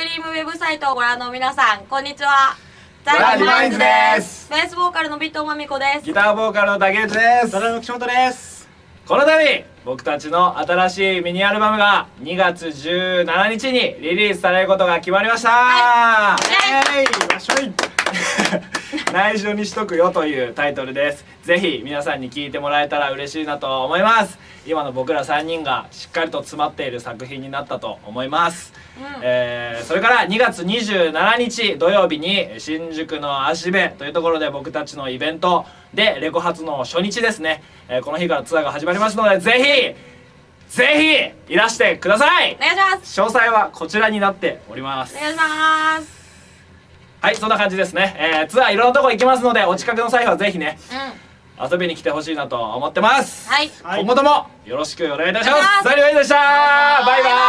リームウェブサイトをご覧の皆さんこんにちは。ザリマインズです。ベースボーカルの尾藤まみこです。ギターボーカルの竹内です。ドラムの岸本です。この度僕たちの新しいミニアルバムが2月17日にリリースされることが決まりました、イエーイ内緒にしとくよというタイトルです。ぜひ皆さんに聞いてもらえたら嬉しいなと思います。今の僕ら3人がしっかりと詰まっている作品になったと思います、うん。えーそれから2月27日土曜日に新宿の足部というところで僕たちのイベントでレコ発の初日ですね、えーこの日からツアーが始まりますのでぜひぜひいらしてください。お願いします。詳細はこちらになっております。お願いしますはいそんな感じですね、えーツアーいろんなとこ行きますのでお近くの際はぜひねうん。遊びに来てほしいなと思ってます、はい。はい。今後ともよろしくお願いいたします。お願いします。ザリワイドでした。バイバイ